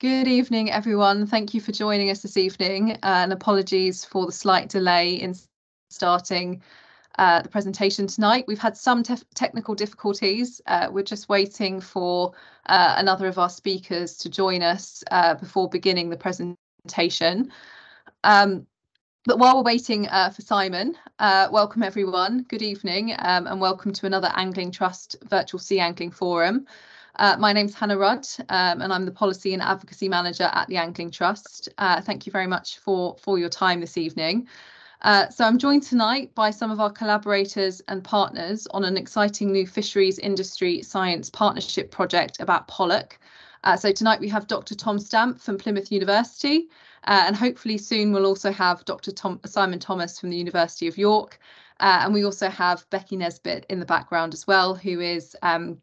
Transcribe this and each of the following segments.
Good evening, everyone. Thank you for joining us this evening, uh, and apologies for the slight delay in starting uh, the presentation tonight. We've had some te technical difficulties. Uh, we're just waiting for uh, another of our speakers to join us uh, before beginning the presentation. Um, but while we're waiting uh, for Simon, welcome everyone. Good evening um, and welcome to another Angling Trust Virtual Sea Angling Forum. Uh, my name's Hannah Rudd um, and I'm the Policy and Advocacy Manager at the Angling Trust. Uh, thank you very much for, for your time this evening. Uh, so I'm joined tonight by some of our collaborators and partners on an exciting new fisheries industry science partnership project about pollock. Uh, so tonight we have Dr. Tom Stamp from Plymouth University, uh, and hopefully soon we'll also have Dr. Tom, Simon Thomas from the University of York. Uh, and we also have Becky Nesbitt in the background as well, who is um,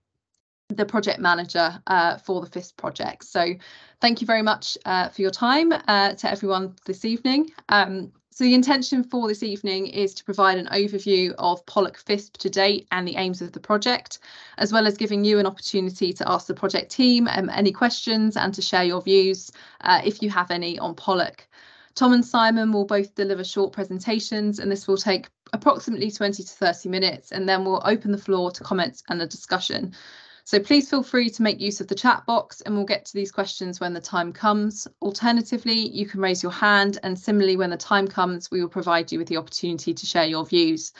the project manager uh, for the FISP project. So thank you very much uh, for your time uh, to everyone this evening. Um, so the intention for this evening is to provide an overview of Pollock FISP to date and the aims of the project, as well as giving you an opportunity to ask the project team um, any questions and to share your views uh, if you have any on Pollock. Tom and Simon will both deliver short presentations and this will take approximately 20 to 30 minutes and then we'll open the floor to comments and a discussion. So please feel free to make use of the chat box and we'll get to these questions when the time comes. Alternatively, you can raise your hand and similarly when the time comes, we will provide you with the opportunity to share your views.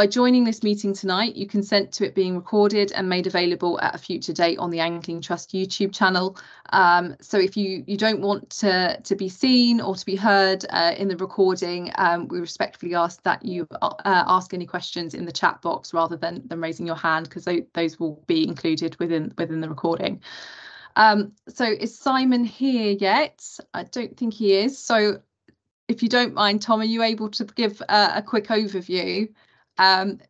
By joining this meeting tonight, you consent to it being recorded and made available at a future date on the Angling Trust YouTube channel. Um, so if you, you don't want to, to be seen or to be heard uh, in the recording, um, we respectfully ask that you uh, ask any questions in the chat box rather than, than raising your hand because those will be included within, within the recording. Um, so is Simon here yet? I don't think he is. So if you don't mind, Tom, are you able to give uh, a quick overview um,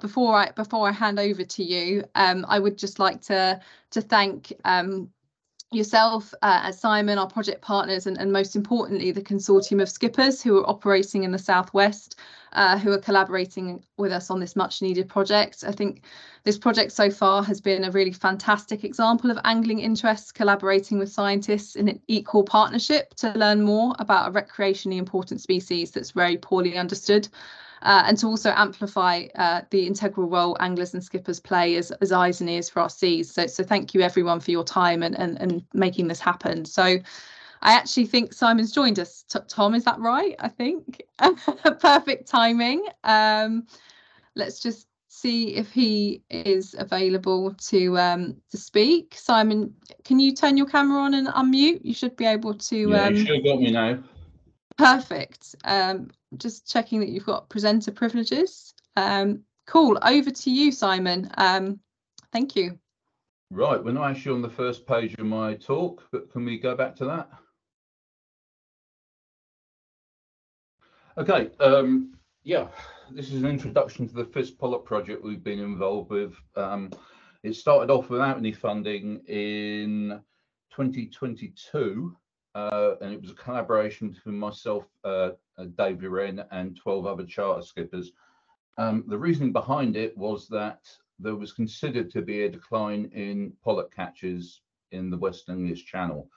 before I before I hand over to you, um, I would just like to to thank um, yourself, uh, Simon, our project partners, and, and most importantly, the consortium of skippers who are operating in the southwest, uh, who are collaborating with us on this much needed project. I think this project so far has been a really fantastic example of angling interests collaborating with scientists in an equal partnership to learn more about a recreationally important species that's very poorly understood uh, and to also amplify uh, the integral role anglers and skippers play as, as eyes and ears for our seas. So, so thank you everyone for your time and, and, and making this happen. So I actually think Simon's joined us. T Tom, is that right? I think perfect timing. Um, let's just see if he is available to um, to speak. Simon, can you turn your camera on and unmute? You should be able to. Yeah, um, you should have got me now. Perfect. Um, just checking that you've got presenter privileges. Um, cool. Over to you, Simon. Um, thank you. Right, we're not actually on the first page of my talk, but can we go back to that? Okay, um, yeah, this is an introduction to the FISP Pollock project we've been involved with. Um, it started off without any funding in 2022 uh, and it was a collaboration between myself, uh, uh Dave Wren, and 12 other charter skippers. Um, the reasoning behind it was that there was considered to be a decline in pollock catches in the West English Channel.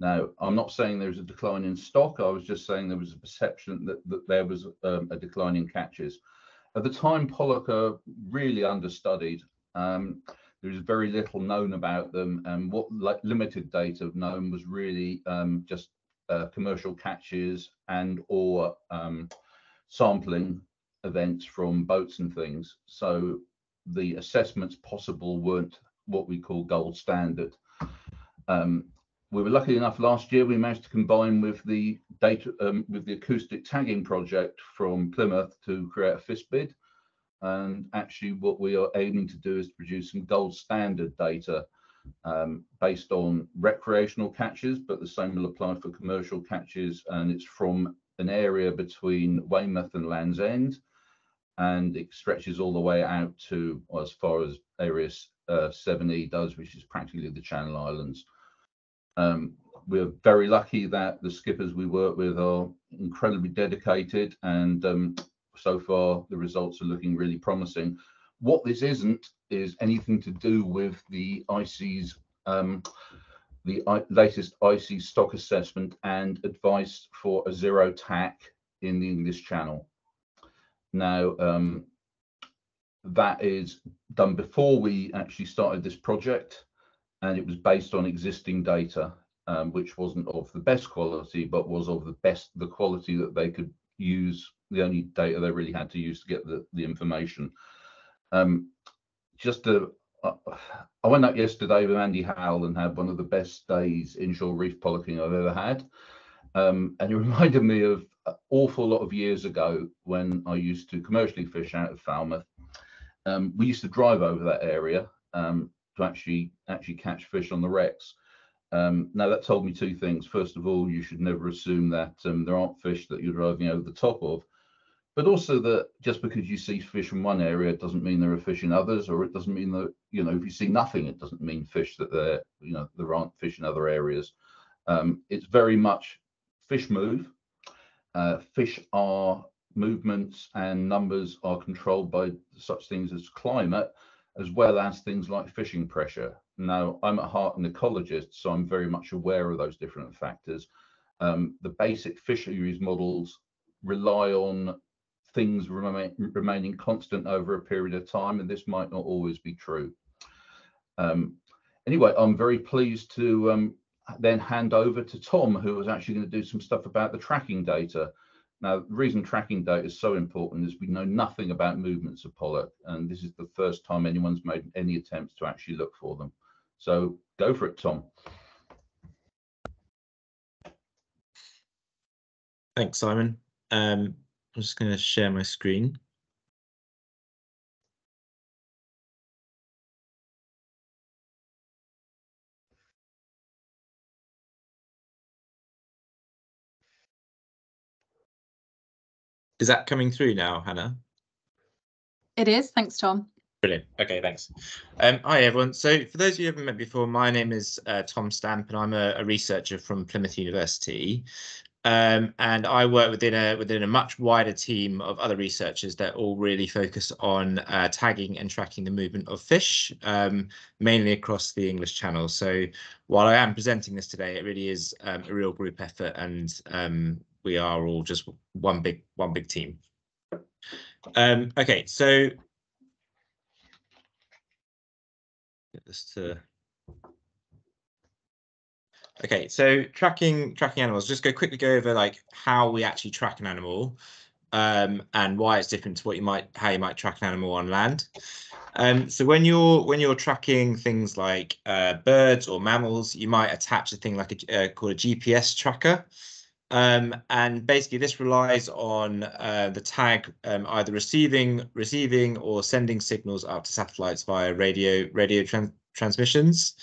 Now, I'm not saying there's a decline in stock. I was just saying there was a perception that, that there was um, a decline in catches. At the time, pollock are really understudied. Um, there is very little known about them, and what like, limited data known was really um, just uh, commercial catches and or um, sampling events from boats and things. So the assessments possible weren't what we call gold standard. Um, we were lucky enough last year we managed to combine with the data um, with the acoustic tagging project from Plymouth to create a FISP bid and actually, what we are aiming to do is to produce some gold standard data um, based on recreational catches, but the same will apply for commercial catches. And it's from an area between Weymouth and Land's End, and it stretches all the way out to well, as far as area uh, 7E does, which is practically the Channel Islands. Um, we're very lucky that the skippers we work with are incredibly dedicated and um, so far the results are looking really promising. What this isn't is anything to do with the ICES um, the latest IC stock assessment and advice for a zero TAC in the English Channel. Now, um, that is done before we actually started this project, and it was based on existing data, um, which wasn't of the best quality, but was of the best, the quality that they could use, the only data they really had to use to get the, the information. Um, just to I went out yesterday with Andy Howell and had one of the best days inshore reef pollocking I've ever had. Um, and it reminded me of an awful lot of years ago when I used to commercially fish out of Falmouth. Um, we used to drive over that area um, to actually actually catch fish on the wrecks. Um, now that told me two things. First of all, you should never assume that um, there aren't fish that you're driving over the top of. But also that just because you see fish in one area doesn't mean there are fish in others or it doesn't mean that you know if you see nothing it doesn't mean fish that there you know there aren't fish in other areas. Um, it's very much fish move. Uh, fish are movements and numbers are controlled by such things as climate as well as things like fishing pressure now i'm at heart an ecologist so i'm very much aware of those different factors um, the basic fisheries models rely on things remain, remaining constant over a period of time, and this might not always be true. Um, anyway, I'm very pleased to um, then hand over to Tom, who was actually going to do some stuff about the tracking data. Now, the reason tracking data is so important is we know nothing about movements of pollock, and this is the first time anyone's made any attempts to actually look for them. So go for it, Tom. Thanks, Simon. Um, I'm just going to share my screen. Is that coming through now, Hannah? It is. Thanks, Tom. Brilliant. Okay, thanks. Um, hi, everyone. So for those of you who haven't met before, my name is uh, Tom Stamp, and I'm a, a, researcher from Plymouth University. Um, and I work within a within a much wider team of other researchers that all really focus on uh, tagging and tracking the movement of fish, um, mainly across the English Channel. So while I am presenting this today, it really is um, a real group effort, and um, we are all just one big one big team. Um, okay, so to Okay, so tracking tracking animals. Just go quickly go over like how we actually track an animal, um, and why it's different to what you might how you might track an animal on land. Um, so when you're when you're tracking things like uh, birds or mammals, you might attach a thing like a uh, called a GPS tracker. Um, and basically this relies on uh, the tag um, either receiving receiving or sending signals out to satellites via radio radio trans transmissions.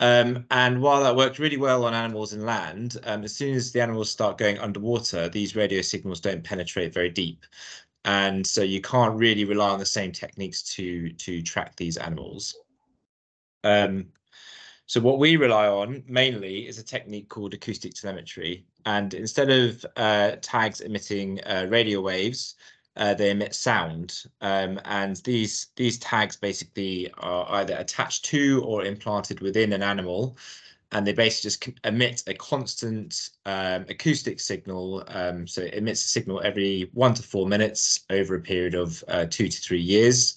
Um, and while that worked really well on animals in land, um, as soon as the animals start going underwater, these radio signals don't penetrate very deep. And so you can't really rely on the same techniques to, to track these animals. Um, so what we rely on mainly is a technique called acoustic telemetry. And instead of uh, tags emitting uh, radio waves, uh, they emit sound. Um, and these these tags basically are either attached to or implanted within an animal. And they basically just emit a constant um, acoustic signal. Um, so it emits a signal every one to four minutes over a period of uh, two to three years.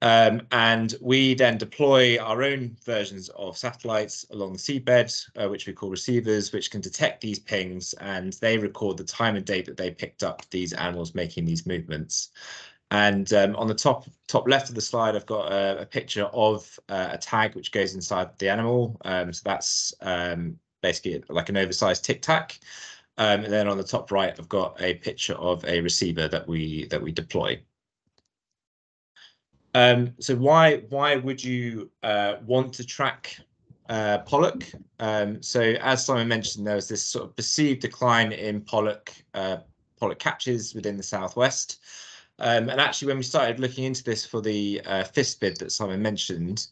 Um, and we then deploy our own versions of satellites along the seabed, uh, which we call receivers, which can detect these pings and they record the time and date that they picked up these animals making these movements. And um, on the top top left of the slide, I've got a, a picture of uh, a tag which goes inside the animal. Um, so that's um, basically like an oversized tic tac. Um, and then on the top right, I've got a picture of a receiver that we that we deploy. Um, so why why would you uh, want to track uh, pollock? Um, so as Simon mentioned, there was this sort of perceived decline in pollock uh, pollock catches within the southwest. Um, and actually, when we started looking into this for the uh, FISP bid that Simon mentioned,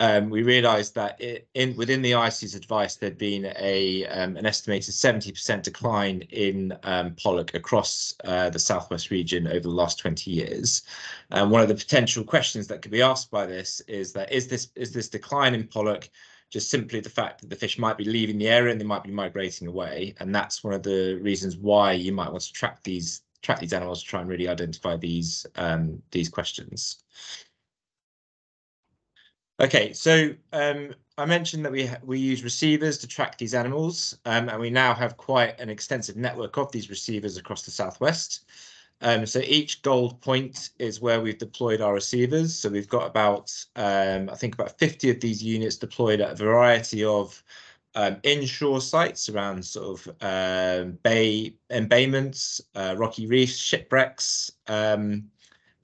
um, we realised that it, in within the ICES advice, there'd been a um, an estimated 70% decline in um, pollock across uh, the southwest region over the last 20 years. And one of the potential questions that could be asked by this is that is this is this decline in pollock just simply the fact that the fish might be leaving the area and they might be migrating away. And that's one of the reasons why you might want to track these track these animals to try and really identify these um, these questions. Okay, so um, I mentioned that we we use receivers to track these animals, um, and we now have quite an extensive network of these receivers across the southwest. Um, so each gold point is where we've deployed our receivers. So we've got about, um, I think about 50 of these units deployed at a variety of um, inshore sites around sort of uh, bay embayments, uh, rocky reefs, shipwrecks. Um,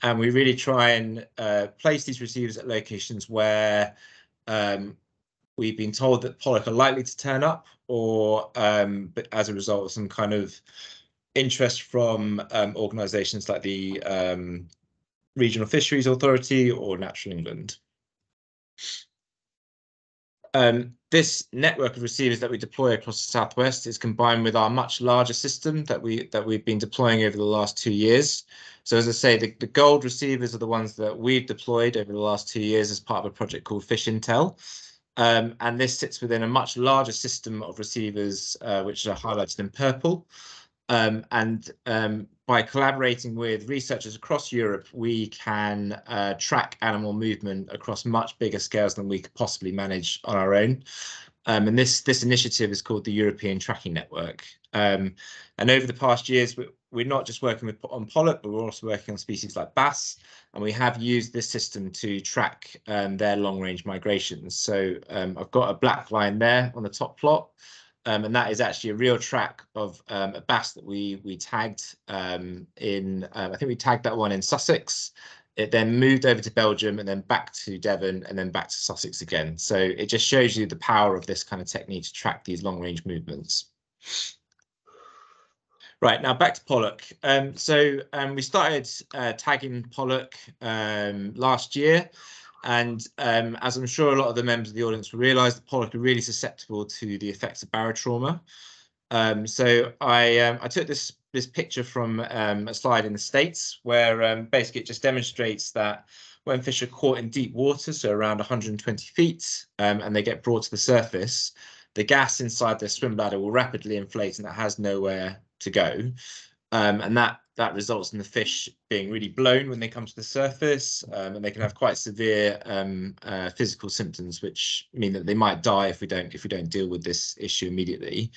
and we really try and uh, place these receivers at locations where um, we've been told that pollock are likely to turn up or um, but as a result of some kind of interest from um, organisations like the um, Regional Fisheries Authority or Natural England. Um, this network of receivers that we deploy across the southwest is combined with our much larger system that we that we've been deploying over the last two years. So as I say, the, the gold receivers are the ones that we've deployed over the last two years as part of a project called Fish Intel. Um, and this sits within a much larger system of receivers, uh, which are highlighted in purple. Um, and um, by collaborating with researchers across Europe, we can uh, track animal movement across much bigger scales than we could possibly manage on our own. Um, and this this initiative is called the European Tracking Network. Um, and over the past years, we, we're not just working with on pollock, but we're also working on species like bass, and we have used this system to track um, their long-range migrations. So um, I've got a black line there on the top plot. Um, and that is actually a real track of um, a bass that we we tagged um, in. Um, I think we tagged that one in Sussex. It then moved over to Belgium and then back to Devon and then back to Sussex again. So it just shows you the power of this kind of technique to track these long range movements. Right now back to pollock. Um, so um, we started uh, tagging pollock last year. And um, as I'm sure a lot of the members of the audience will realise, the pollock are really susceptible to the effects of barotrauma. Um, so I um, I took this this picture from um, a slide in the States where um, basically it just demonstrates that when fish are caught in deep water, so around 120 feet, um, and they get brought to the surface, the gas inside their swim bladder will rapidly inflate and it has nowhere to go. And that that results in the fish being really blown when they come to the surface um, and they can have quite severe um, uh, physical symptoms which mean that they might die if we don't if we don't deal with this issue immediately.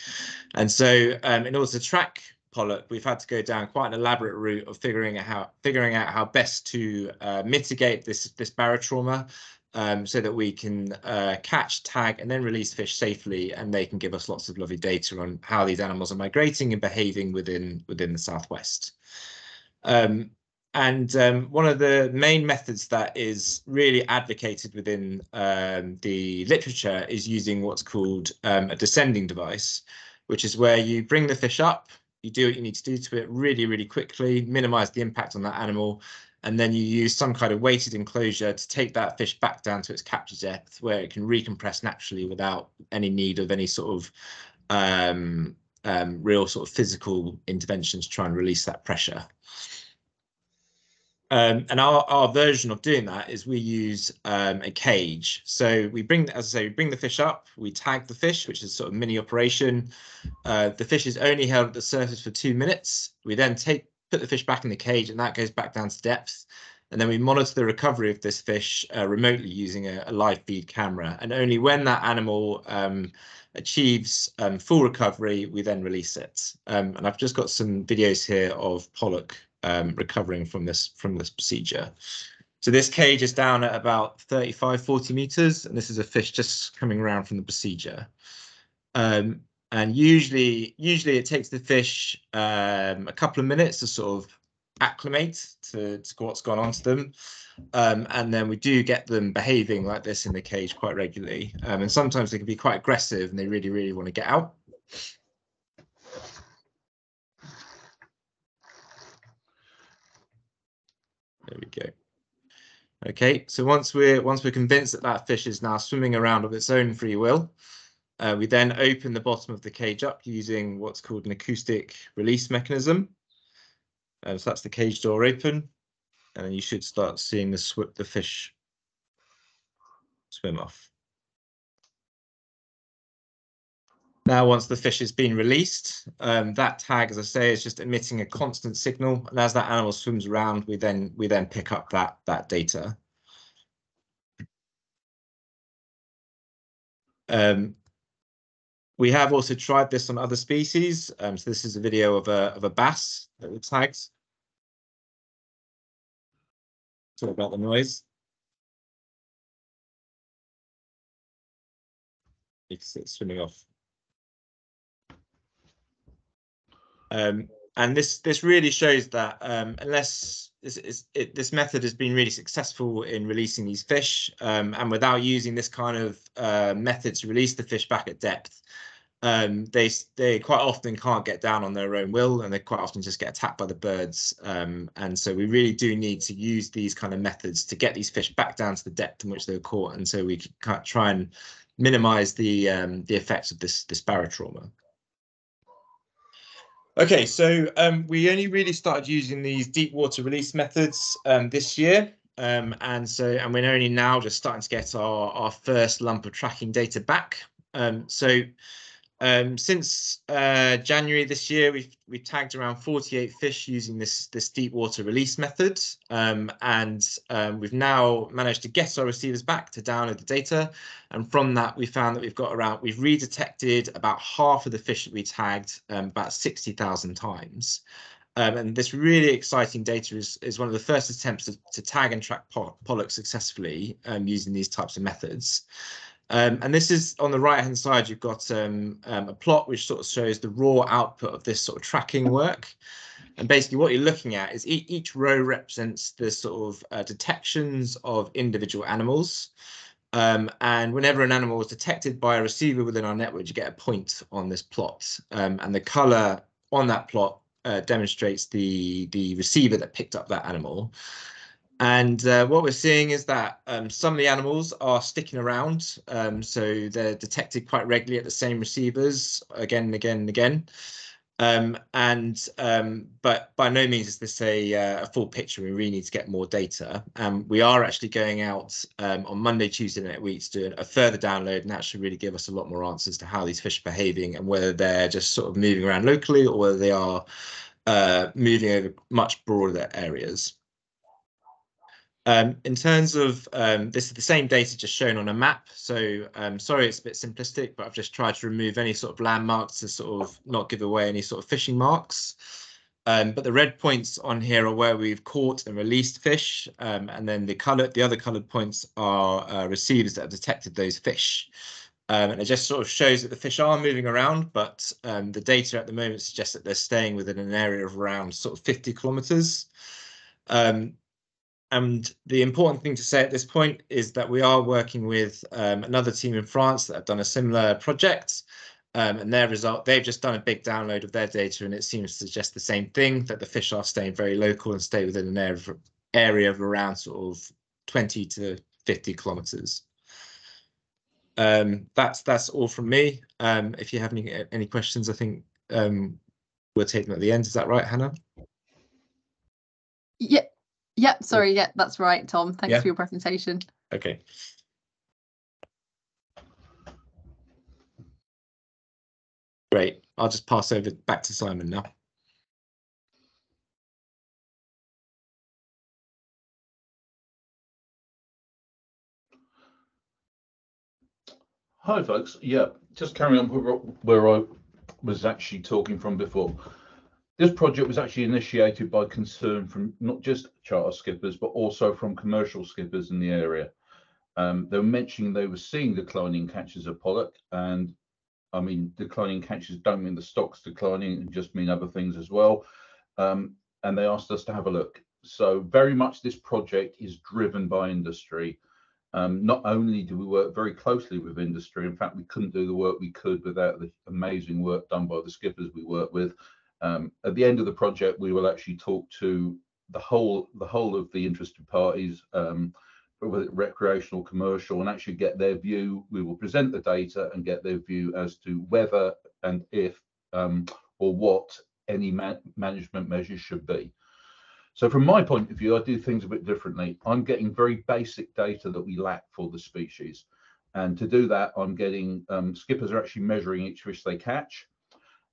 And so um, in order to track pollock we've had to go down quite an elaborate route of figuring out how figuring out how best to uh, mitigate this this barotrauma um, so that we can uh, catch, tag, and then release fish safely, and they can give us lots of lovely data on how these animals are migrating and behaving within within the southwest. Um, and um, one of the main methods that is really advocated within um, the literature is using what's called um, a descending device, which is where you bring the fish up, you do what you need to do to it really, really quickly, minimize the impact on that animal, and then you use some kind of weighted enclosure to take that fish back down to its capture depth where it can recompress naturally without any need of any sort of um, um, real sort of physical intervention to try and release that pressure. Um, and our, our version of doing that is we use um, a cage. So we bring, as I say, we bring the fish up, we tag the fish, which is sort of mini operation. Uh, the fish is only held at the surface for two minutes. We then take put the fish back in the cage and that goes back down to depth. And then we monitor the recovery of this fish uh, remotely using a, a, live feed camera. And only when that animal um, achieves um, full recovery, we then release it. Um, and I've just got some videos here of pollock um, recovering from this from this procedure. So this cage is down at about 35, 40 meters, and this is a fish just coming around from the procedure. Um, and usually, usually it takes the fish um, a couple of minutes to sort of acclimate to, to what's gone on to them. Um, and then we do get them behaving like this in the cage quite regularly. Um, and sometimes they can be quite aggressive and they really, really want to get out. There we go. Okay, so once we're once we're convinced that that fish is now swimming around of its own free will, uh, we then open the bottom of the cage up using what's called an acoustic release mechanism. Uh, so that's the cage door open, and then you should start seeing the, the fish swim off. Now, once the fish has been released, um, that tag, as I say, is just emitting a constant signal, and as that animal swims around, we then we then pick up that that data. Um, we have also tried this on other species. Um, so this is a video of a of a bass that we tagged. Sorry about the noise. You can see it swimming off. Um, and this this really shows that um, unless this, it, this method has been really successful in releasing these fish, um, and without using this kind of uh, method to release the fish back at depth, um, they they quite often can't get down on their own will, and they quite often just get attacked by the birds. Um, and so we really do need to use these kind of methods to get these fish back down to the depth in which they were caught, and so we can try and minimize the um, the effects of this this barotrauma. Okay, so um, we only really started using these deep water release methods um, this year. Um, and so, and we're only now just starting to get our, our first lump of tracking data back. So um, since uh, January this year, we've we tagged around 48 fish using this this deep water release method, um, and um, we've now managed to get our receivers back to download the data. And from that, we found that we've got around we've redetected about half of the fish that we tagged um, about 60,000 times. Um, and this really exciting data is, is one of the first attempts to, to tag and track pollock successfully um, using these types of methods. Um, and this is on the right hand side, you've got um, um, a plot which sort of shows the raw output of this sort of tracking work. And basically what you're looking at is e each row represents the sort of uh, detections of individual animals. Um, and whenever an animal is detected by a receiver within our network, you get a point on this plot. Um, and the color on that plot uh, demonstrates the, the receiver that picked up that animal. And uh, what we're seeing is that um, some of the animals are sticking around. Um, so they're detected quite regularly at the same receivers again and again and again. Um, and um, but by no means is this a, uh, a, full picture. We really need to get more data. We are actually going out um, on Monday, Tuesday next week to do a further download, and that should really give us a lot more answers to how these fish are behaving and whether they're just sort of moving around locally or whether they are uh, moving over much broader areas. Um, in terms of um, this is the same data just shown on a map. So um, sorry, it's a bit simplistic, but I've just tried to remove any sort of landmarks to sort of not give away any sort of fishing marks. Um, but the red points on here are where we've caught and released fish, um, and then the color, the other coloured points are uh, receivers that have detected those fish. Um, and it just sort of shows that the fish are moving around, but the data at the moment suggests that they're staying within an area of around sort of 50 kilometres. Um, and the important thing to say at this point is that we are working with um, another team in France that have done a similar project. Um, and their result, they've just done a big download of their data, and it seems to suggest the same thing that the fish are staying very local and stay within an area of, area of around sort of 20 to 50 kilometers. Um, that's that's all from me. Um, if you have any any questions, I think um, we'll take them at the end. Is that right, Hannah? Yeah, Yep, sorry, yeah, that's right, Tom. Thanks yeah. for your presentation. Okay. Great. I'll just pass over back to Simon now. Hi, folks. Yeah, just carrying on where I was actually talking from before. This project was actually initiated by concern from not just charter skippers, but also from commercial skippers in the area. Um, they were mentioning they were seeing declining catches of pollock, and I mean, declining catches don't mean the stock's declining, and just mean other things as well. Um, and they asked us to have a look. So very much this project is driven by industry. Um, not only do we work very closely with industry, in fact, we couldn't do the work we could without the amazing work done by the skippers we work with, um, at the end of the project, we will actually talk to the whole the whole of the interested parties, um, whether recreational, commercial, and actually get their view. We will present the data and get their view as to whether and if um, or what any ma management measures should be. So from my point of view, I do things a bit differently. I'm getting very basic data that we lack for the species. And to do that, I'm getting um, skippers are actually measuring each fish they catch.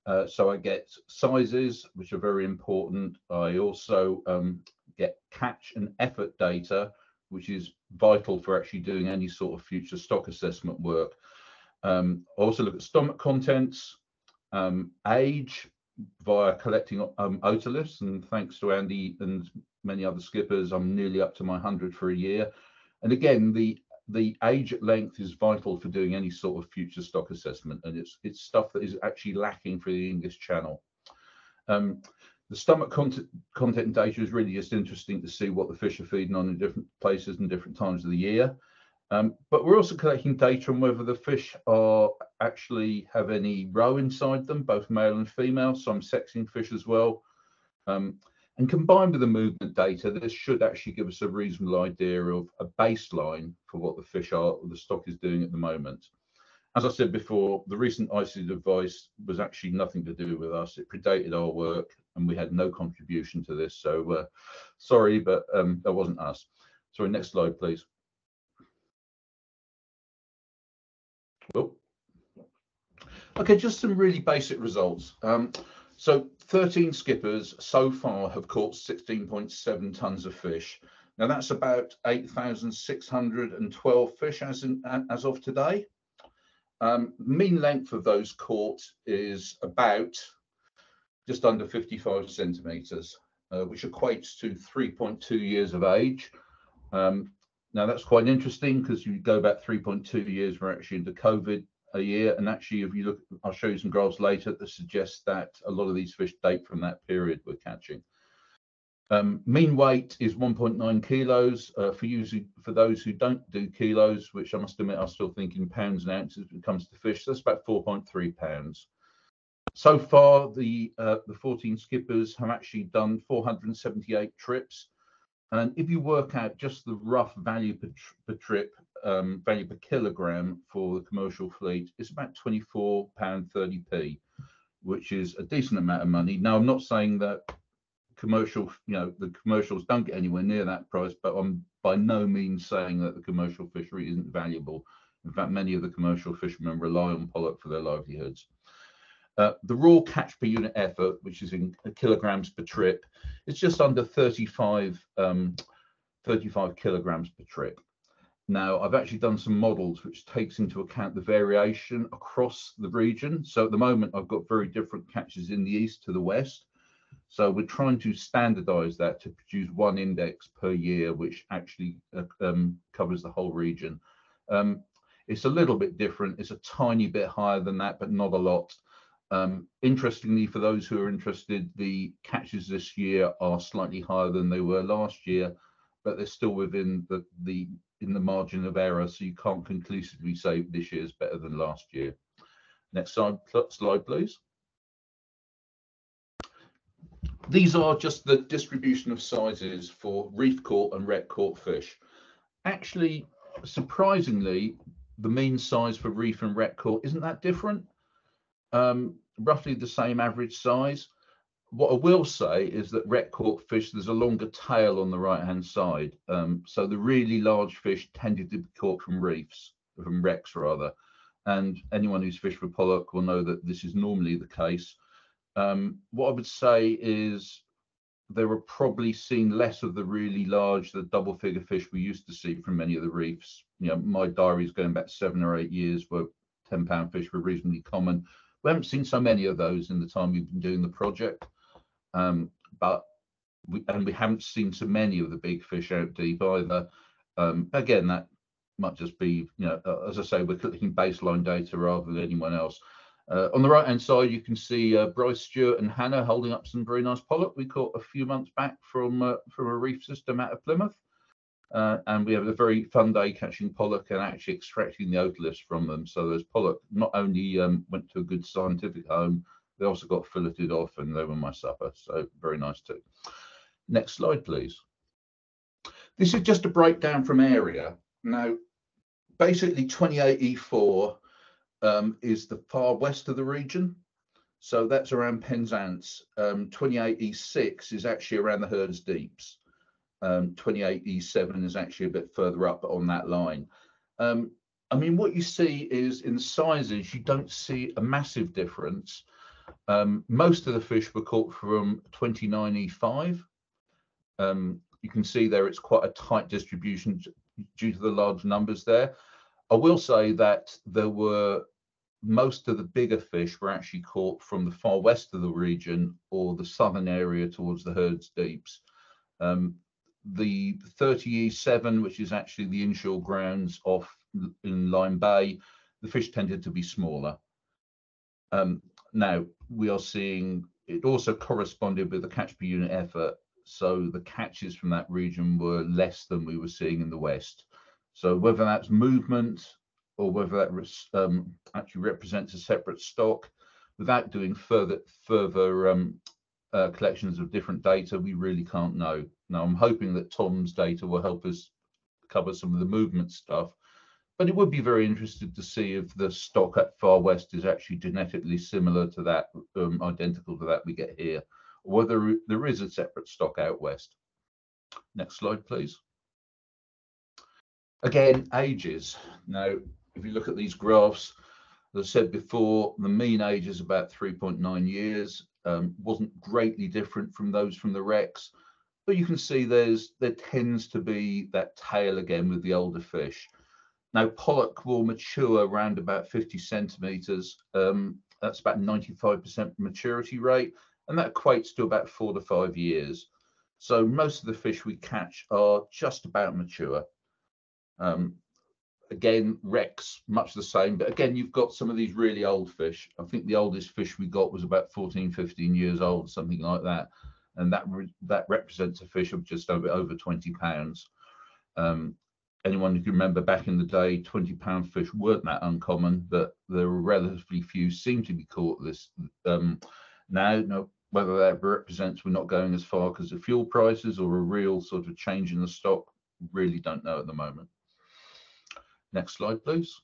Uh, so I get sizes, which are very important. I also um, get catch and effort data, which is vital for actually doing any sort of future stock assessment work. Um, I also look at stomach contents, um, age via collecting um, otoliths, and thanks to Andy and many other skippers, I'm nearly up to my 100 for a year. And again, the the age at length is vital for doing any sort of future stock assessment, and it's it's stuff that is actually lacking for the English Channel. Um, the stomach content, content data is really just interesting to see what the fish are feeding on in different places and different times of the year. Um, but we're also collecting data on whether the fish are actually have any roe inside them, both male and female. So I'm sexing fish as well. Um, and combined with the movement data, this should actually give us a reasonable idea of a baseline for what the fish are, the stock is doing at the moment. As I said before, the recent ICES advice was actually nothing to do with us. It predated our work and we had no contribution to this. So uh, sorry, but um, that wasn't us. Sorry, next slide, please. Oh. Okay, just some really basic results. Um, so 13 skippers so far have caught 16.7 tonnes of fish. Now that's about 8,612 fish as, in, as of today. Um, mean length of those caught is about just under 55 centimetres, uh, which equates to 3.2 years of age. Um, now that's quite interesting because you go back 3.2 years, we're actually into COVID a year. And actually, if you look, I'll show you some graphs later that suggest that a lot of these fish date from that period we're catching. Um, mean weight is 1.9 kilos. Uh, for for those who don't do kilos, which I must admit, I still think in pounds and ounces when it comes to fish, that's about 4.3 pounds. So far, the uh, the 14 skippers have actually done 478 trips. And if you work out just the rough value per, per trip, um, value per kilogram for the commercial fleet, it's about £24.30p, which is a decent amount of money. Now, I'm not saying that commercial, you know, the commercials don't get anywhere near that price, but I'm by no means saying that the commercial fishery isn't valuable. In fact, many of the commercial fishermen rely on pollock for their livelihoods. Uh, the raw catch per unit effort, which is in kilograms per trip, is just under 35, um, 35 kilograms per trip. Now, I've actually done some models which takes into account the variation across the region. So at the moment, I've got very different catches in the east to the west. So we're trying to standardize that to produce one index per year, which actually uh, um, covers the whole region. Um, it's a little bit different. It's a tiny bit higher than that, but not a lot. Um, interestingly, for those who are interested, the catches this year are slightly higher than they were last year, but they're still within the, the in the margin of error, so you can't conclusively say this year is better than last year. Next slide, slide please. These are just the distribution of sizes for reef caught and wreck caught fish. Actually, surprisingly, the mean size for reef and wreck caught isn't that different. Um, roughly the same average size. What I will say is that wreck caught fish, there's a longer tail on the right hand side. Um, so the really large fish tended to be caught from reefs, from wrecks rather. And anyone who's fished for pollock will know that this is normally the case. Um, what I would say is there were probably seen less of the really large, the double figure fish we used to see from many of the reefs. You know, my diary is going back seven or eight years where 10 pound fish were reasonably common. We haven't seen so many of those in the time we've been doing the project. Um, but we, and we haven't seen so many of the big fish out deep either. Um, again, that might just be, you know, uh, as I say, we're collecting baseline data rather than anyone else. Uh, on the right hand side, you can see uh, Bryce Stewart and Hannah holding up some very nice pollock we caught a few months back from uh, from a reef system out of Plymouth. Uh, and we have a very fun day catching pollock and actually extracting the otoliths from them. So those pollock not only um, went to a good scientific home, they also got filleted off and they were my supper. So very nice too. Next slide, please. This is just a breakdown from area. Now, basically 28E4 um, is the far west of the region. So that's around Penzance. Um, 28E6 is actually around the Hurds Deeps. Um, 28E7 is actually a bit further up on that line. Um, I mean, what you see is in sizes, you don't see a massive difference. Um, most of the fish were caught from 29E5. Um, you can see there it's quite a tight distribution due to the large numbers there. I will say that there were most of the bigger fish were actually caught from the far west of the region or the southern area towards the Hurds Deeps. Um, the 30E7, which is actually the inshore grounds off in Lyme Bay, the fish tended to be smaller. Um, now we are seeing it also corresponded with the catch per unit effort. So the catches from that region were less than we were seeing in the west. So whether that's movement or whether that um, actually represents a separate stock, without doing further further um, uh, collections of different data, we really can't know. Now, I'm hoping that Tom's data will help us cover some of the movement stuff, but it would be very interesting to see if the stock at Far West is actually genetically similar to that, um, identical to that we get here, or whether there is a separate stock out West. Next slide, please. Again, ages. Now, if you look at these graphs, as I said before, the mean age is about 3.9 years. Um, wasn't greatly different from those from the wrecks, but you can see there's there tends to be that tail again with the older fish. Now pollock will mature around about 50 centimeters. Um, that's about 95% maturity rate, and that equates to about four to five years. So most of the fish we catch are just about mature. Um, again, wrecks, much the same. But again, you've got some of these really old fish. I think the oldest fish we got was about 14, 15 years old, something like that. And that re that represents a fish of just over, over 20 pounds. Um, anyone who can remember back in the day, 20 pound fish weren't that uncommon, but there were relatively few seem to be caught this um, now. No, whether that represents we're not going as far because of fuel prices or a real sort of change in the stock, really don't know at the moment. Next slide, please.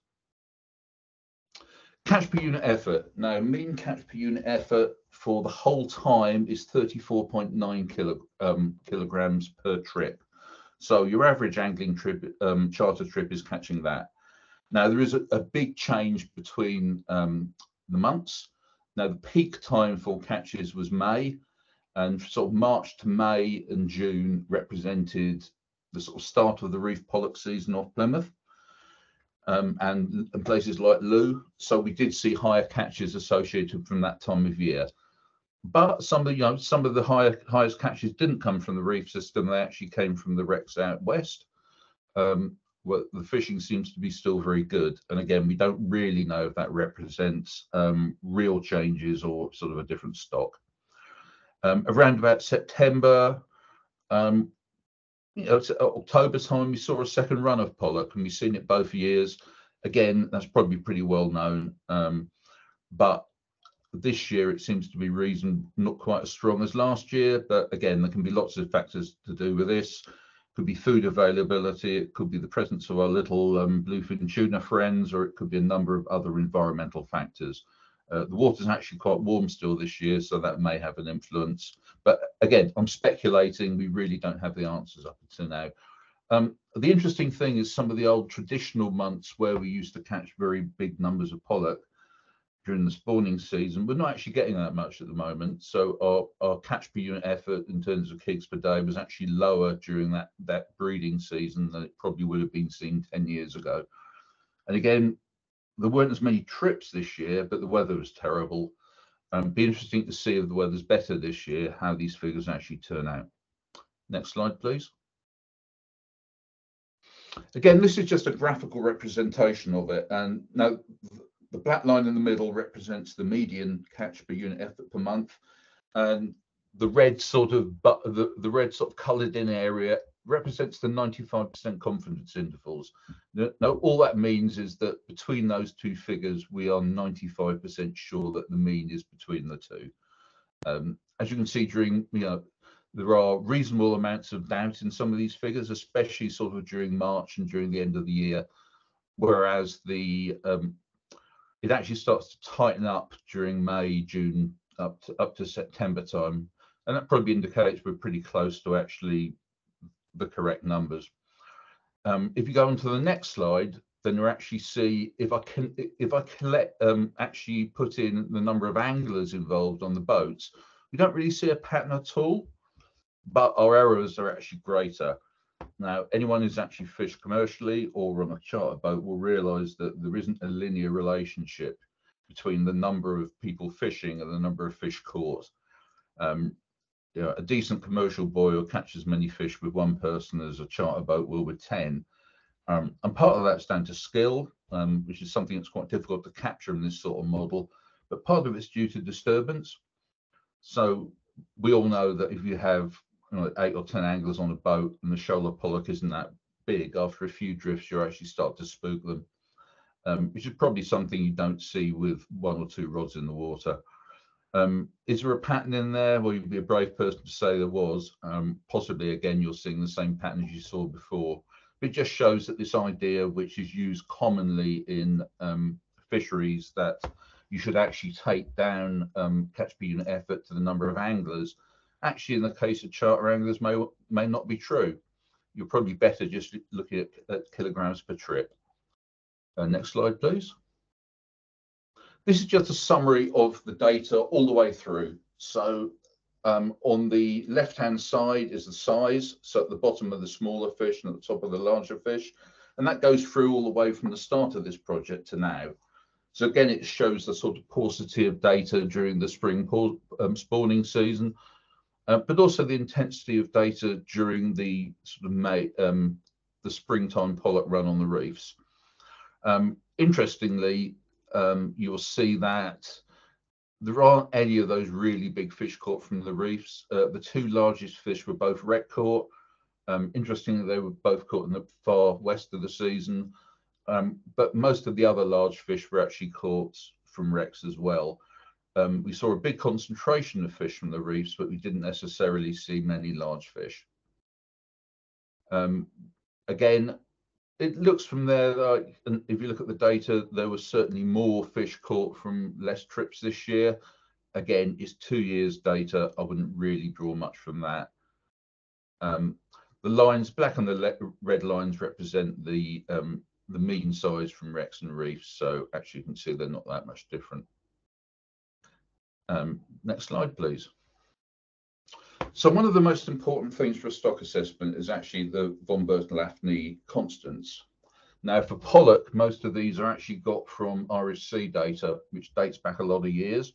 Catch per unit effort. Now, mean catch per unit effort for the whole time is 34.9 kilo, um, kilograms per trip. So your average angling trip, um, charter trip is catching that. Now, there is a, a big change between um, the months. Now, the peak time for catches was May, and sort of March to May and June represented the sort of start of the reef pollock season off Plymouth um, and, and, places like Looe. So we did see higher catches associated from that time of year. But some of the, you know, some of the higher, highest catches didn't come from the reef system. They actually came from the wrecks out west. Um, the fishing seems to be still very good. And again, we don't really know if that represents um, real changes or sort of a different stock. Um, around about September, um, you know, it's October time we saw a second run of pollock, and we've seen it both years. Again, that's probably pretty well known, um, but this year it seems to be reason not quite as strong as last year. But again, there can be lots of factors to do with this. Could be food availability, it could be the presence of our little um, bluefin tuna friends, or it could be a number of other environmental factors. Uh, the water's actually quite warm still this year, so that may have an influence. But again, I'm speculating. We really don't have the answers up until now. Um, the interesting thing is some of the old traditional months where we used to catch very big numbers of pollock during the spawning season, we're not actually getting that much at the moment. So our, our catch per unit effort in terms of kegs per day was actually lower during that, that breeding season than it probably would have been seen 10 years ago. And again, there weren't as many trips this year, but the weather was terrible. Um, be interesting to see if the weather's better this year, how these figures actually turn out. Next slide, please. Again, this is just a graphical representation of it. And now the black line in the middle represents the median catch per unit effort per month. And the red sort of, but the, the red sort of colored in area represents the 95% confidence intervals. Now, all that means is that between those two figures, we are 95% sure that the mean is between the two. Um, as you can see during, you know, there are reasonable amounts of doubt in some of these figures, especially sort of during March and during the end of the year, whereas the um, it actually starts to tighten up during May, June, up to up to September time, and that probably indicates we're pretty close to actually the correct numbers. Um, if you go on to the next slide, then you actually see if I can if I collect um, actually put in the number of anglers involved on the boats, we don't really see a pattern at all, but our errors are actually greater. Now, anyone who's actually fished commercially or on a charter boat will realize that there isn't a linear relationship between the number of people fishing and the number of fish caught. Um, you know, a decent commercial boy will catch as many fish with one person as a charter boat will with 10. Um, and part of that's down to skill, um, which is something that's quite difficult to capture in this sort of model, but part of it's due to disturbance. So we all know that if you have you know, eight or 10 anglers on a boat and the shoal pollock isn't that big, after a few drifts, you actually start to spook them, um, which is probably something you don't see with one or two rods in the water. Um, is there a pattern in there? Well, you'd be a brave person to say there was. Um, possibly, again, you're seeing the same pattern as you saw before. It just shows that this idea, which is used commonly in um, fisheries, that you should actually take down um, catch per unit effort to the number of anglers. Actually, in the case of charter anglers, may may not be true. You're probably better just looking at, at kilograms per trip. Uh, next slide, please. This is just a summary of the data all the way through. So um, on the left-hand side is the size. So at the bottom of the smaller fish and at the top of the larger fish. And that goes through all the way from the start of this project to now. So again, it shows the sort of paucity of data during the spring um, spawning season, uh, but also the intensity of data during the sort of May, um, the springtime pollock run on the reefs. Um, interestingly, um, you'll see that there aren't any of those really big fish caught from the reefs. Uh, the two largest fish were both wreck caught. Um, interestingly, they were both caught in the far west of the season, um, but most of the other large fish were actually caught from wrecks as well. Um, we saw a big concentration of fish from the reefs, but we didn't necessarily see many large fish. Um, again, it looks from there like and if you look at the data there was certainly more fish caught from less trips this year. Again it's two years data. I wouldn't really draw much from that. Um, the lines black and the red lines represent the um, the mean size from wrecks and reefs so actually you can see they're not that much different. Um, next slide please so one of the most important things for a stock assessment is actually the von Bertalanffy constants. Now for pollock, most of these are actually got from Irish Sea data, which dates back a lot of years.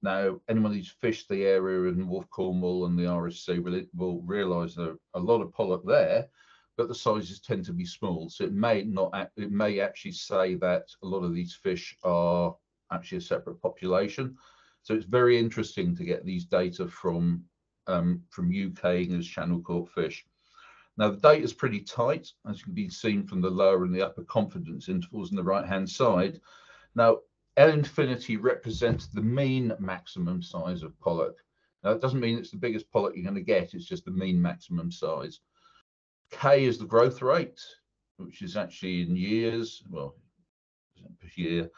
Now, anyone who's fished the area in North Cornwall and the Irish Sea will, will realise there are a lot of pollock there, but the sizes tend to be small. So it may not, it may actually say that a lot of these fish are actually a separate population. So it's very interesting to get these data from um, from UK English Channel caught fish. Now the data is pretty tight, as can be seen from the lower and the upper confidence intervals on the right hand side. Now L infinity represents the mean maximum size of pollock. Now it doesn't mean it's the biggest pollock you're going to get, it's just the mean maximum size. K is the growth rate, which is actually in years, well, per year.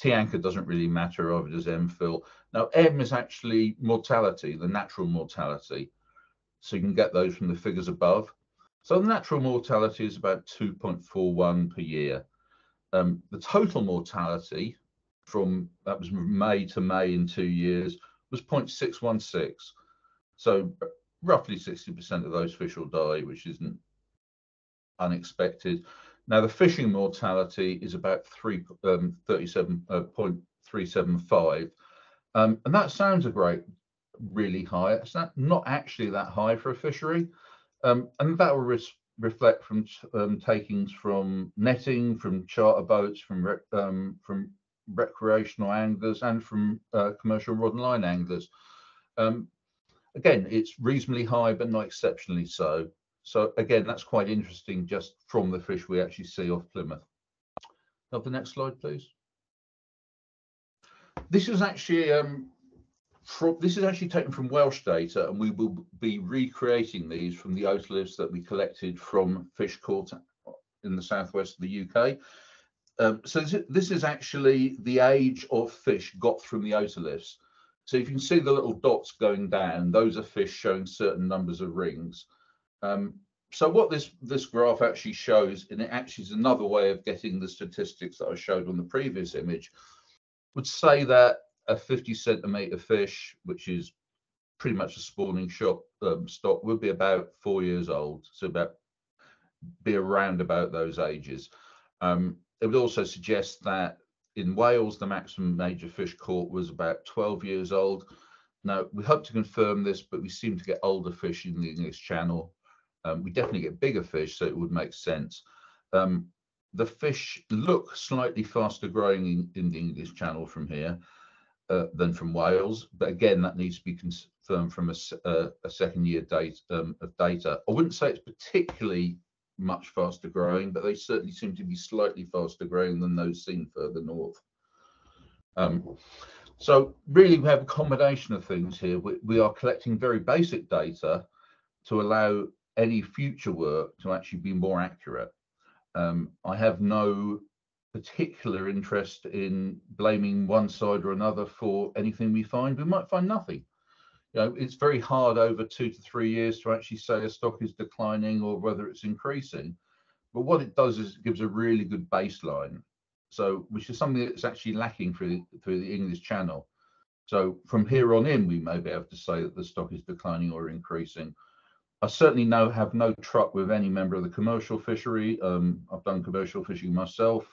T anchor doesn't really matter, either does M fill. Now, M is actually mortality, the natural mortality. So you can get those from the figures above. So the natural mortality is about 2.41 per year. Um, the total mortality from that was May to May in two years was 0.616. So roughly 60% of those fish will die, which isn't unexpected. Now the fishing mortality is about three, um, 37.375. Uh, um, and that sounds a great, really high. It's not, not actually that high for a fishery. Um, and that will reflect from um, takings from netting, from charter boats, from um, from recreational anglers, and from uh, commercial rod and line anglers. Um, again, it's reasonably high, but not exceptionally so. So again, that's quite interesting just from the fish we actually see off Plymouth. Have the next slide, please. This is actually um, from, this is actually taken from Welsh data, and we will be recreating these from the otoliths that we collected from fish caught in the southwest of the UK. Um, so this, this is actually the age of fish got from the otoliths. So if you can see the little dots going down, those are fish showing certain numbers of rings. Um, so what this this graph actually shows, and it actually is another way of getting the statistics that I showed on the previous image, would say that a 50 centimeter fish, which is pretty much a spawning shop um, stock, would be about four years old. So about be around about those ages. Um, it would also suggest that in Wales, the maximum major fish caught was about 12 years old. Now, we hope to confirm this, but we seem to get older fish in the English Channel. Um, we definitely get bigger fish, so it would make sense. Um, the fish look slightly faster growing in, in the English Channel from here uh, than from Wales, but again, that needs to be confirmed from a, a, a second year date um, of data. I wouldn't say it's particularly much faster growing, but they certainly seem to be slightly faster growing than those seen further north. Um, so really we have a combination of things here. We, we, are collecting very basic data to allow any future work to actually be more accurate. Um, I have no particular interest in blaming one side or another for anything we find. We might find nothing you know, it's very hard over two to three years to actually say a stock is declining or whether it's increasing. But what it does is it gives a really good baseline. So, which is something that's actually lacking through the, through the English channel. So from here on in, we may be able to say that the stock is declining or increasing. I certainly know have no truck with any member of the commercial fishery. Um, I've done commercial fishing myself.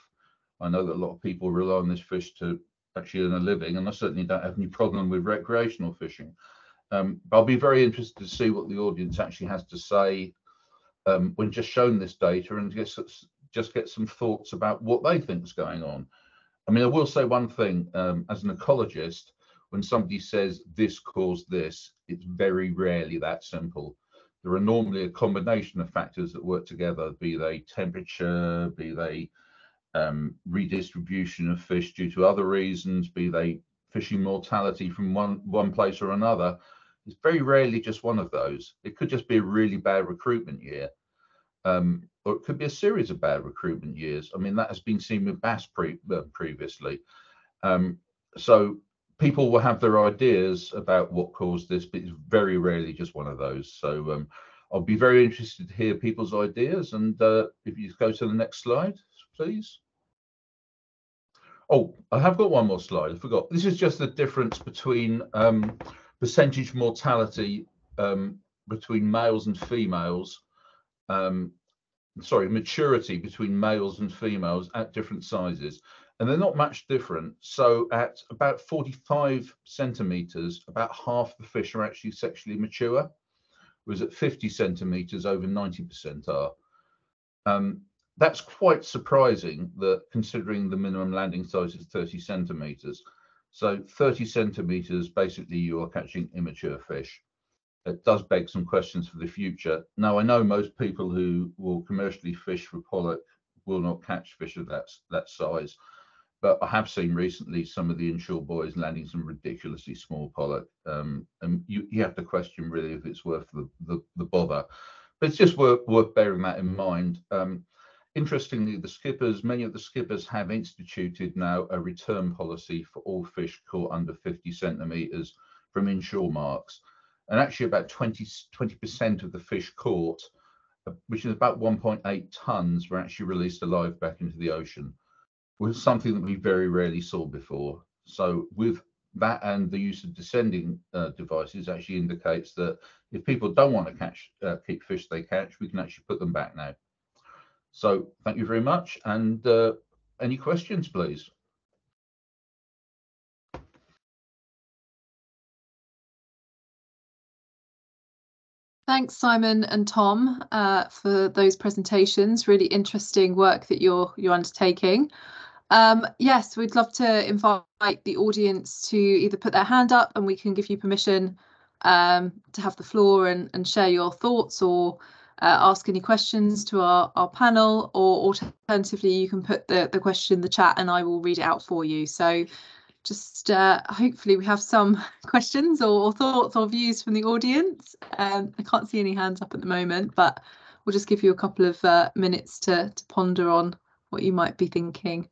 I know that a lot of people rely on this fish to actually earn a living, and I certainly don't have any problem with recreational fishing. Um, I'll be very interested to see what the audience actually has to say um, when just shown this data and just, just get some thoughts about what they think is going on. I mean, I will say one thing um, as an ecologist, when somebody says this caused this, it's very rarely that simple. There are normally a combination of factors that work together, be they temperature, be they um, redistribution of fish due to other reasons, be they fishing mortality from one, one place or another. It's very rarely just one of those. It could just be a really bad recruitment year, um, or it could be a series of bad recruitment years. I mean, that has been seen with bass pre- uh, previously. Um, so people will have their ideas about what caused this, but it's very rarely just one of those. So um, I'll be very interested to hear people's ideas. And uh, if you go to the next slide, please. Oh, I have got one more slide. I forgot. This is just the difference between um, percentage mortality um, between males and females, um, sorry, maturity between males and females at different sizes. And they're not much different. So at about 45 centimeters, about half the fish are actually sexually mature, whereas at 50 centimeters, over 90% are. Um, that's quite surprising that considering the minimum landing size is 30 centimeters. So 30 centimeters, basically you are catching immature fish. It does beg some questions for the future. Now, I know most people who will commercially fish for pollock will not catch fish of that, that size, but I have seen recently some of the inshore boys landing some ridiculously small pollock. Um, and you, you have to question really if it's worth the, the, the bother. But it's just worth, worth bearing that in mind. Um, Interestingly, the skippers, many of the skippers have instituted now a return policy for all fish caught under 50 centimeters from inshore marks. And actually about 20, 20% of the fish caught, uh, which is about 1.8 tons, were actually released alive back into the ocean, was something that we very rarely saw before. So with that and the use of descending uh, devices actually indicates that if people don't want to catch uh, keep fish they catch, we can actually put them back now. So thank you very much. And uh, any questions, please? Thanks, Simon and Tom, uh, for those presentations. Really interesting work that you're you're undertaking. Um, yes, we'd love to invite the audience to either put their hand up and we can give you permission um, to have the floor and, and share your thoughts or uh, ask any questions to our, our panel or alternatively you can put the, the question in the chat and I will read it out for you. So just uh, hopefully we have some questions or, or, thoughts or views from the audience. Um, I can't see any hands up at the moment, but we'll just give you a couple of uh, minutes to, to ponder on what you might be thinking.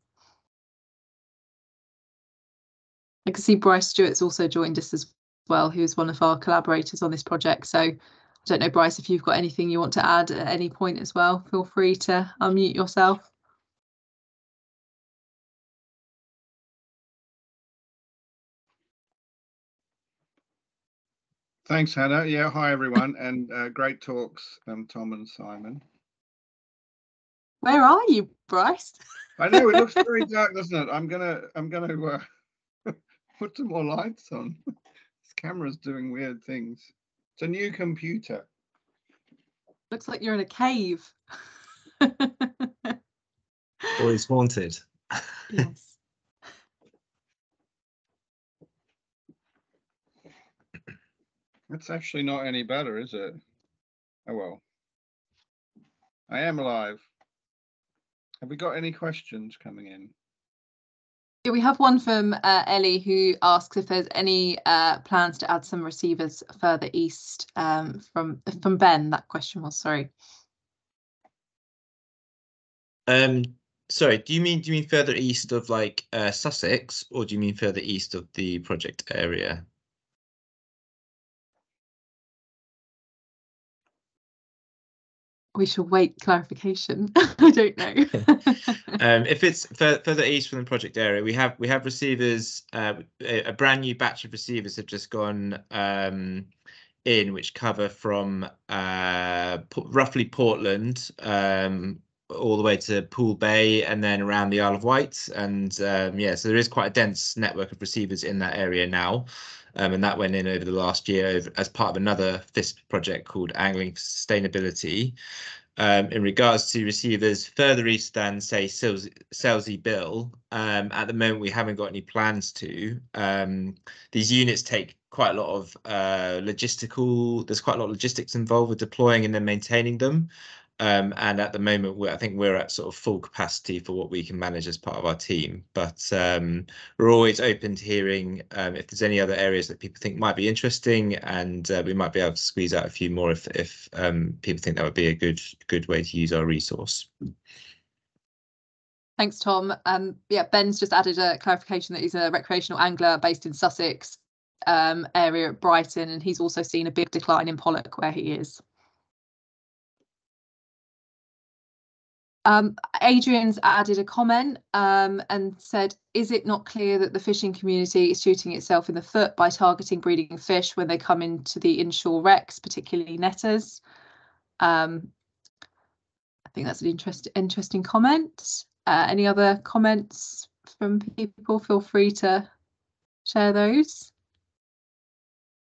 I can see Bryce Stewart's also joined us as well, who is one of our collaborators on this project. So I don't know, Bryce, if you've got anything you want to add at any point as well, feel free to unmute yourself. Thanks, Hannah. Yeah, hi everyone, and uh, great talks, um, Tom and Simon. Where are you, Bryce? I know it looks very dark, doesn't it? I'm gonna, I'm gonna uh, put some more lights on. this camera's doing weird things. It's a new computer. Looks like you're in a cave. Always haunted. yes. It's actually not any better, is it? Oh well. I am alive. Have we got any questions coming in? Yeah, we have one from uh, Ellie who asks if there's any uh, plans to add some receivers further east um, from from Ben. That question was sorry. Um, sorry, do you mean do you mean further east of like uh, Sussex, or do you mean further east of the project area? We shall wait clarification. I don't know. um, if it's fur further east from the project area, we have we have receivers. Uh, a, a brand new batch of receivers have just gone um, in, which cover from uh, roughly Portland um, all the way to Poole Bay and then around the Isle of Wight. And um, yeah, so there is quite a dense network of receivers in that area now. Um, and that went in over the last year as part of another FISP project called Angling for Sustainability. Um, in regards to receivers further east than, say, Selsey Bill, um, at the moment we haven't got any plans to. Um, these units take quite a lot of uh, logistical, there's quite a lot of logistics involved with deploying and then maintaining them. Um, and at the moment, I think we're at sort of full capacity for what we can manage as part of our team. But um, we're always open to hearing um, if there's any other areas that people think might be interesting, and uh, we might be able to squeeze out a few more if if um, people think that would be a good good way to use our resource. Thanks, Tom. Um, yeah, Ben's just added a clarification that he's a recreational angler based in Sussex um, area at Brighton, and he's also seen a big decline in pollock where he is. Um, Adrian's added a comment um, and said, is it not clear that the fishing community is shooting itself in the foot by targeting breeding fish when they come into the inshore wrecks, particularly netters? Um, I think that's an interest, interesting comment. Uh, any other comments from people? Feel free to share those.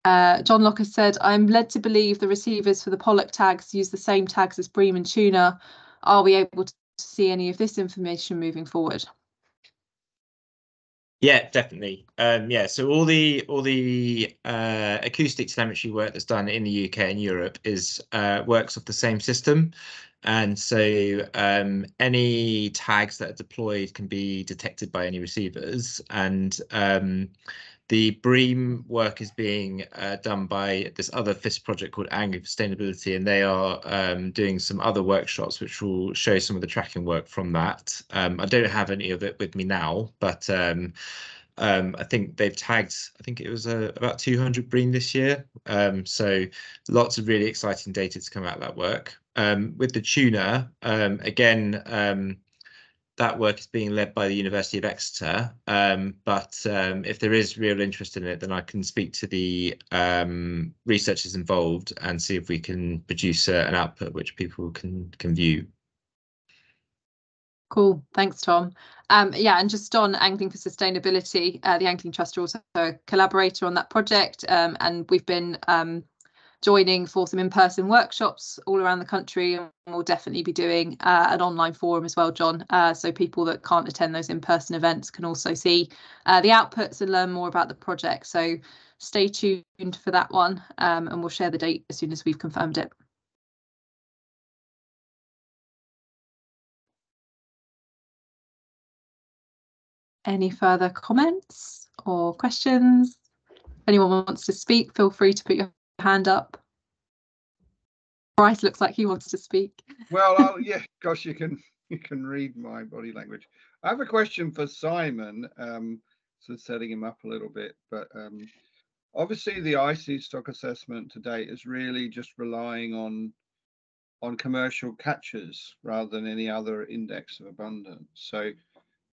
Uh, John Locker said, I'm led to believe the receivers for the pollock tags use the same tags as bream and tuna are we able to see any of this information moving forward? Yeah, definitely. Um, yeah, so all the all the uh, acoustic telemetry work that's done in the UK and Europe is uh, works off the same system, and so um, any tags that are deployed can be detected by any receivers, and um, the Bream work is being uh, done by this other FISP project called Angling Sustainability, and they are um, doing some other workshops which will show some of the tracking work from that. Um, I don't have any of it with me now, but um, um I think they've tagged, I think it was uh, about 200 Bream this year. Um, so lots of really exciting data to come out of that work. Um, with the tuna, again, that work is being led by the University of Exeter. Um, but um, if there is real interest in it, then I can speak to the um, researchers involved and see if we can produce uh, an output which people can can view. Cool, thanks, Tom. Um, yeah, and just on Angling for Sustainability, uh, the Angling Trust are also a collaborator on that project, um, and we've been um, joining for some in-person workshops all around the country and we'll definitely be doing uh, an online forum as well john uh, so people that can't attend those in-person events can also see uh, the outputs and learn more about the project. So stay tuned for that one um, and we'll share the date as soon as we've confirmed it. Any further comments or questions? If anyone wants to speak feel free to put your hand up. Bryce looks like he wants to speak. Well, I'll, yeah, gosh, you can you can read my body language. I have a question for Simon. Um, so setting him up a little bit, but um, obviously the ICES stock assessment to date is really just relying on on commercial catches rather than any other index of abundance. So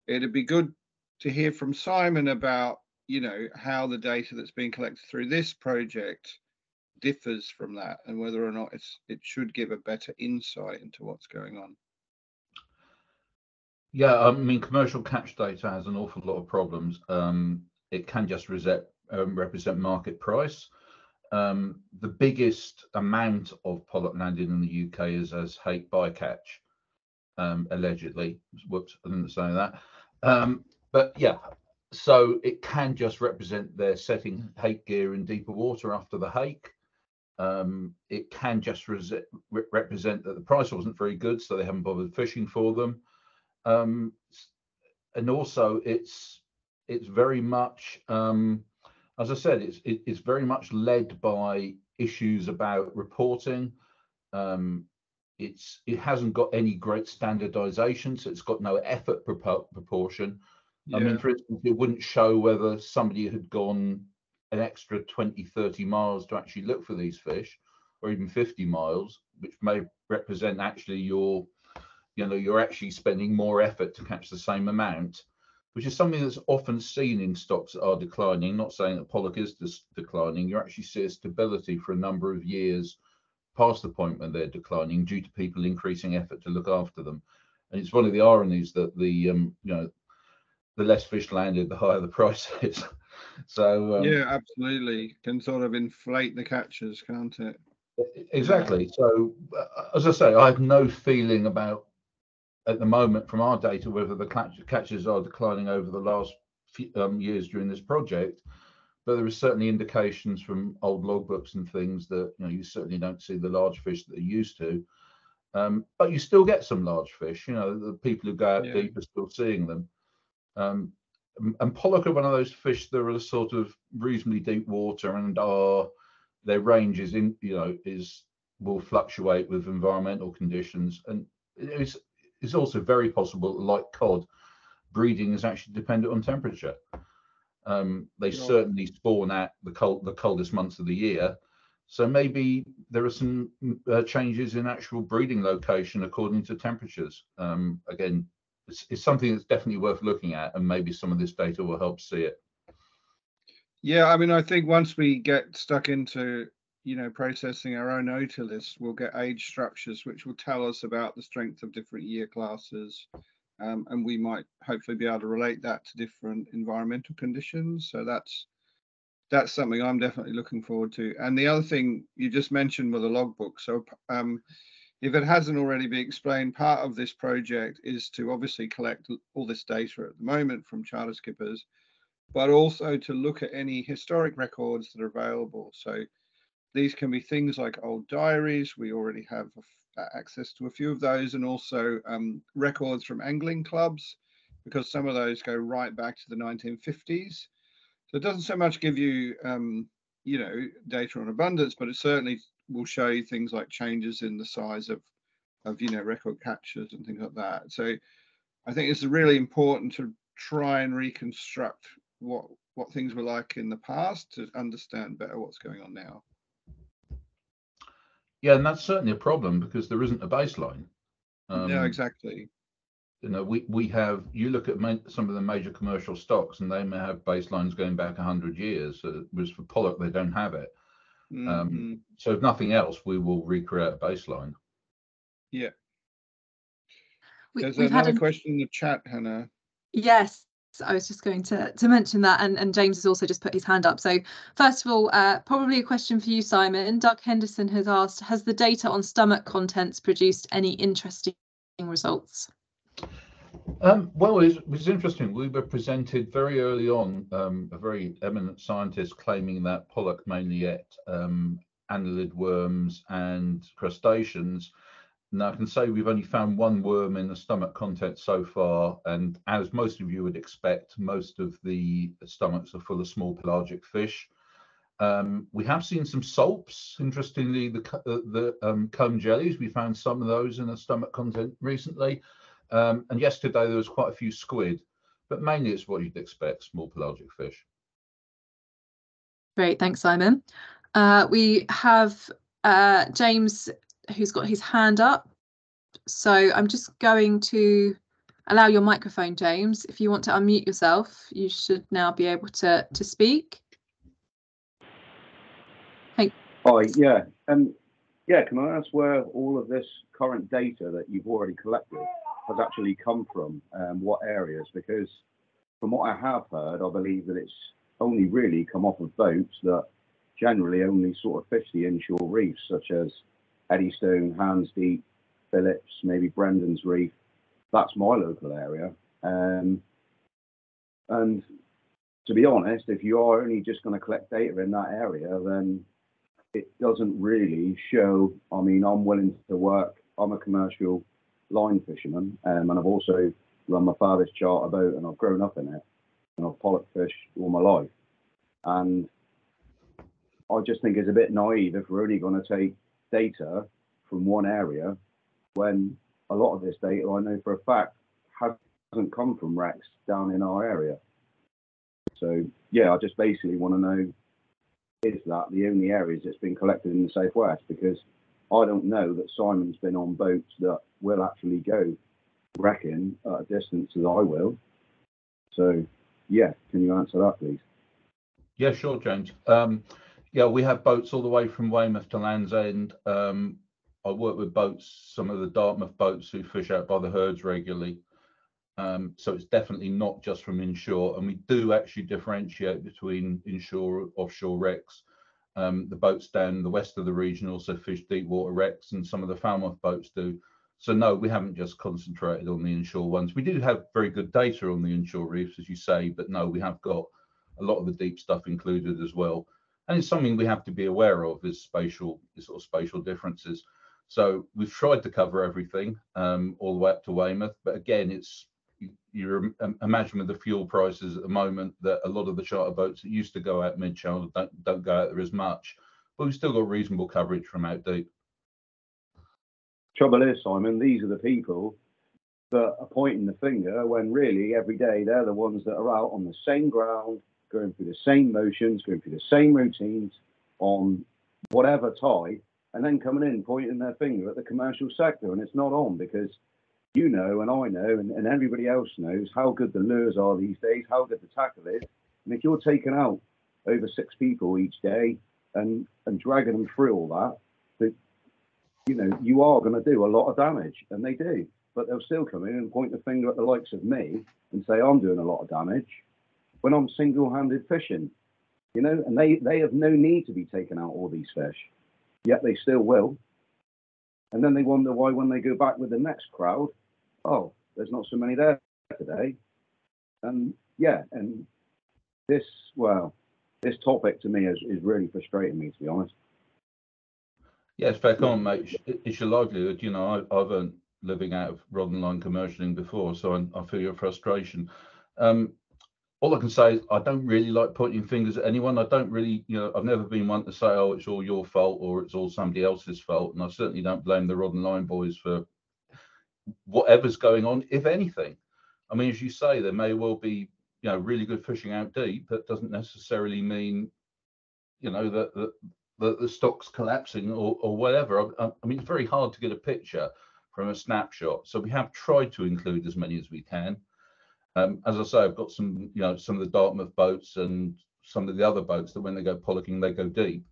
it'd be good to hear from Simon about, you know, how the data that's being collected through this project differs from that and whether or not it's it should give a better insight into what's going on. Yeah, I mean, commercial catch data has an awful lot of problems. Um, it can just reset, um, represent market price. Um, the biggest amount of pollock landed in the UK is as hake bycatch, um, allegedly. Whoops, I didn't say that. Um, but yeah, so it can just represent their setting hake gear in deeper water after the hake. Um, it can just re represent that the price wasn't very good, so they haven't bothered fishing for them. Um, and also, it's it's very much um, as I said, it's it, it's very much led by issues about reporting. Um, it's it hasn't got any great standardization, so it's got no effort proportion. Yeah. I mean, for instance, it wouldn't show whether somebody had gone an extra 20, 30 miles to actually look for these fish, or even 50 miles, which may represent actually your, you know, you're actually spending more effort to catch the same amount which is something that's often seen in stocks that are declining. Not saying that pollock is declining, you actually see a stability for a number of years past the point when they're declining due to people increasing effort to look after them. And it's one of the ironies that the um, you know the less fish landed, the higher the price is. So um, yeah, absolutely, can sort of inflate the catches, can't it? Exactly. So uh, as I say, I have no feeling about at the moment from our data whether the catches are declining over the last few, um, years during this project but there are certainly indications from old logbooks and things that you know you certainly don't see the large fish that are used to um, but you still get some large fish you know the people who go out yeah. deep are still seeing them um, and pollock are one of those fish that are sort of reasonably deep water and are their range is in you know is will fluctuate with environmental conditions and it's it's also very possible, like cod, breeding is actually dependent on temperature. Um, they certainly spawn at the cold, the coldest months of the year. So maybe there are some uh, changes in actual breeding location according to temperatures. Um, again, it's, it's, something that's definitely worth looking at, and maybe some of this data will help see it. Yeah, I mean, I think once we get stuck into you know, processing our own otoliths, we'll get age structures, which will tell us about the strength of different year classes. Um, and we might hopefully be able to relate that to different environmental conditions. So that's that's something I'm definitely looking forward to. And the other thing you just mentioned were the logbook. So um, if it hasn't already been explained, part of this project is to obviously collect all this data at the moment from charter skippers, but also to look at any historic records that are available. So these can be things like old diaries. We already have access to a few of those and also um, records from angling clubs because some of those go right back to the 1950s. So it doesn't so much give you, um, you know, data on abundance, but it certainly will show you things like changes in the size of, of you know, record catches and things like that. So I think it's really important to try and reconstruct what what things were like in the past to understand better what's going on now. Yeah, and that's certainly a problem because there isn't a baseline. Um, yeah, exactly. You know, we we have. You look at some of the major commercial stocks, and they may have baselines going back hundred years. Uh, whereas for pollock, they don't have it. Mm-hmm. Um, so if nothing else, we will recreate a baseline. Yeah. We, There's another a... question in the chat, Hannah. Yes, I was just going to to mention that, and, and James has also just put his hand up. So first of all, uh, probably a question for you, Simon. Doug Henderson has asked, has the data on stomach contents produced any interesting results? Um, well, it was interesting. We were presented very early on, um, a very eminent scientist claiming that pollock mainly ate um, annelid worms and crustaceans, now, I can say we've only found one worm in the stomach content so far, and as most of you would expect, most of the stomachs are full of small pelagic fish. Um, we have seen some salps. Interestingly, the uh, the um, comb jellies, we found some of those in the stomach content recently. Um, and yesterday there was quite a few squid, but mainly it's what you'd expect, small pelagic fish. Great, thanks, Simon. Uh, we have uh, James who's got his hand up. So I'm just going to allow your microphone, James. If you want to unmute yourself, you should now be able to, to speak. Hi, yeah. Um, yeah, can I ask where all of this current data that you've already collected has actually come from? Um, what areas? Because from what I have heard, I believe that it's only really come off of boats that generally only sort of fish the inshore reefs, such as Eddystone, Hands Deep, Phillips, maybe Brendan's Reef. That's my local area. Um, and to be honest, if you are only just going to collect data in that area, then it doesn't really show. I mean, I'm willing to work. I'm a commercial line fisherman, um, and I've also run my father's charter boat, and I've grown up in it, and I've pollock fished all my life. And I just think it's a bit naive if we're only going to take data from one area when a lot of this data I know for a fact hasn't come from wrecks down in our area. So yeah, I just basically want to know is that the only areas that's been collected in the southwest because I don't know that Simon's been on boats that will actually go wrecking at a distance as I will. So yeah, can you answer that please? Yeah, sure, James. Um, yeah, we have boats all the way from Weymouth to Land's End. Um, I work with boats, some of the Dartmouth boats who fish out by the Hurds regularly. Um, so it's definitely not just from inshore, and we do actually differentiate between inshore, offshore wrecks. Um, the boats down the west of the region also fish deep water wrecks, and some of the Falmouth boats do. So no, we haven't just concentrated on the inshore ones. We do have very good data on the inshore reefs, as you say, but no, we have got a lot of the deep stuff included as well and it's something we have to be aware of is spatial sort of spatial differences. So we've tried to cover everything um, all the way up to Weymouth, but again, it's you imagine with the fuel prices at the moment that a lot of the charter boats that used to go out mid channel don't don't go out there as much, but we've still got reasonable coverage from out deep. Trouble is, Simon, these are the people that are pointing the finger when really every day they're the ones that are out on the same ground going through the same motions, going through the same routines on whatever tie, and then coming in pointing their finger at the commercial sector. And it's not on because you know, and I know, and, and everybody else knows how good the lures are these days, how good the tackle is. And if you're taking out over six people each day and and dragging them through all that, that you know, you are going to do a lot of damage, and they do. But they'll still come in and point the finger at the likes of me and say I'm doing a lot of damage when I'm single-handed fishing, you know, and they they have no need to be taking out all these fish, yet they still will. And then they wonder why when they go back with the next crowd, oh, there's not so many there today. And yeah, and this well, this topic to me is, is really frustrating me to be honest. Yes, fair comment, mate. It's your livelihood. You know, I, have earned living out of rod and line commercialing before, so I, I feel your frustration. Um, all I can say is I don't really like pointing fingers at anyone. I don't really, you know, I've never been one to say, oh, it's all your fault or it's all somebody else's fault. And I certainly don't blame the Rod and Line boys for whatever's going on, if anything. I mean, as you say, there may well be, you know, really good fishing out deep. That doesn't necessarily mean, you know, that the, the, the stock's collapsing or, or whatever. I, I mean, it's very hard to get a picture from a snapshot. So we have tried to include as many as we can. Um, as I say, I've got some, you know, some of the Dartmouth boats and some of the other boats that when they go pollocking, they go deep.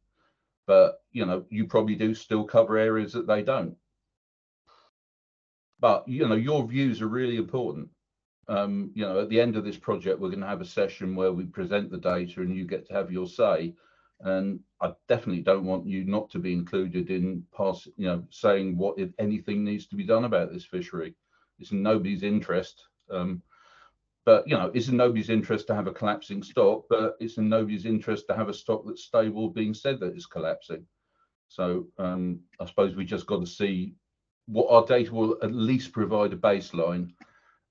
But you know, you probably do still cover areas that they don't. But you know, your views are really important. Um, you know, at the end of this project, we're going to have a session where we present the data and you get to have your say. And I definitely don't want you not to be included in pass, you know, saying what if anything needs to be done about this fishery. It's in nobody's interest. Um, but you know, it's in nobody's interest to have a collapsing stock, but it's in nobody's interest to have a stock that's stable being said that it's collapsing. So um, I suppose we just got to see what our data will at least provide a baseline.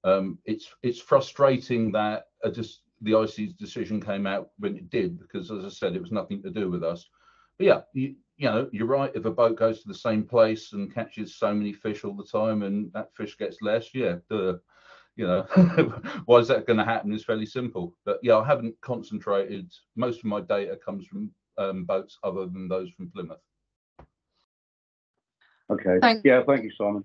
Um, it's it's frustrating that just the ICES decision came out when it did because, as I said, it was nothing to do with us. But yeah, you, you know, you're right. If a boat goes to the same place and catches so many fish all the time, and that fish gets less, yeah, duh you know, why is that going to happen is fairly simple. But yeah, I haven't concentrated. Most of my data comes from um, boats other than those from Plymouth. Okay. Thank- yeah, thank you, Simon.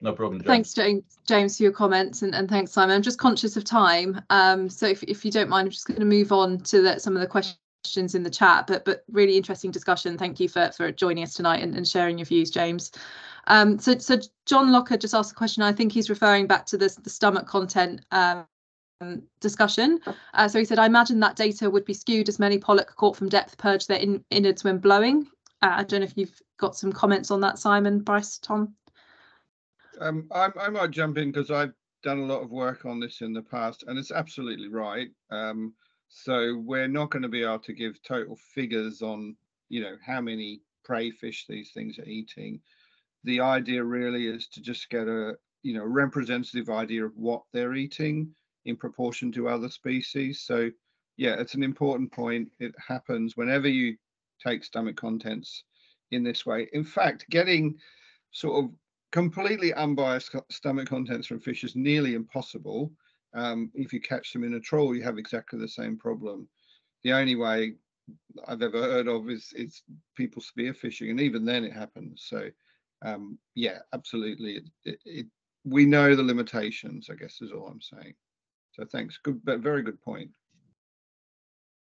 No problem. James. Thanks, James, James, for your comments, and, and thanks, Simon. I'm just conscious of time, um, so if, if you don't mind, I'm just going to move on to the, some of the questions in the chat. But but really interesting discussion. Thank you for for joining us tonight and, and sharing your views, James. Um, so so John Locker just asked a question. I think he's referring back to this the stomach content um, discussion. Uh, so he said, I imagine that data would be skewed as many pollock caught from depth purge their in, innards when blowing. Uh, I don't know if you've got some comments on that, Simon, Bryce, Tom. Um, I, I might jump in because I've done a lot of work on this in the past, and it's absolutely right. Um, so we're not going to be able to give total figures on, you know, how many prey fish these things are eating. The idea really is to just get a, you know, representative idea of what they're eating in proportion to other species. So yeah, it's an important point. It happens whenever you take stomach contents in this way. In fact, getting sort of completely unbiased stomach contents from fish is nearly impossible. Um, if you catch them in a trawl, you have exactly the same problem. The only way I've ever heard of is is people spear fishing, and even then it happens. So, um, yeah, absolutely. It, it, it, we know the limitations. I guess is all I'm saying. So thanks. Good, but very good point.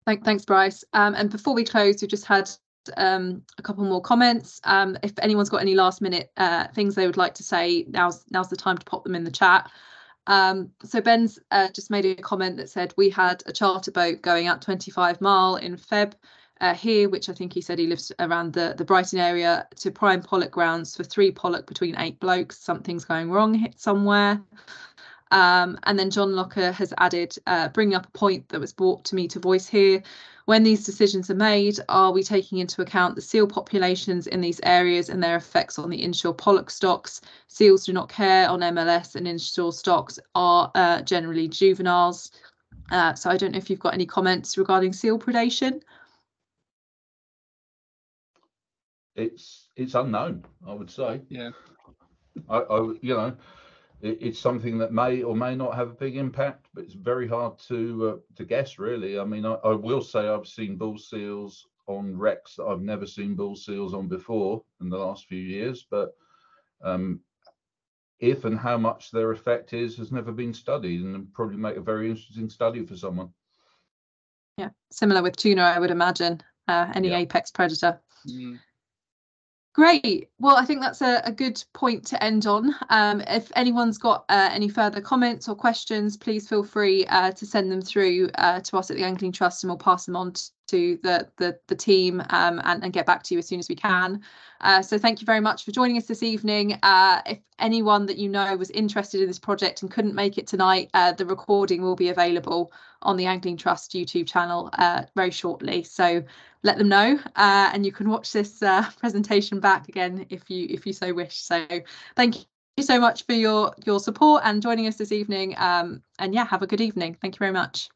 Thank, thanks, Bryce. Um, and before we close, we just had um, a couple more comments. Um, if anyone's got any last minute uh, things they would like to say, now's now's the time to pop them in the chat. Um, so Ben's uh, just made a comment that said we had a charter boat going out 25 mile in Feb uh, here, which I think he said he lives around the the Brighton area to prime pollock grounds for three pollock between eight blokes. Something's going wrong somewhere. Um, and then John Locker has added, uh, bringing up a point that was brought to me to voice here. When these decisions are made, are we taking into account the seal populations in these areas and their effects on the inshore pollock stocks? Seals do not care on MLS and inshore stocks are uh, generally juveniles. Uh, so I don't know if you've got any comments regarding seal predation. It's it's unknown. I would say. Yeah. I, I you know, it, it's something that may or may not have a big impact, but it's very hard to uh, to guess. Really, I mean, I, I will say I've seen bull seals on wrecks that I've never seen bull seals on before in the last few years, but um, if and how much their effect is has never been studied, and probably make a very interesting study for someone. Yeah, similar with tuna, I would imagine. Uh, any Yeah. apex predator. Mm. Great. Well, I think that's a, a good point to end on. Um, if anyone's got uh, any further comments or questions, please feel free uh, to send them through uh, to us at the Angling Trust and we'll pass them on to the, the, the team um, and, and get back to you as soon as we can. Uh, so thank you very much for joining us this evening. Uh, if anyone that you know was interested in this project and couldn't make it tonight, uh, the recording will be available on the Angling Trust YouTube channel uh, very shortly. So let them know uh, and you can watch this uh, presentation back again if you if you so wish so thank you so much for your your support and joining us this evening um, and yeah have a good evening thank you very much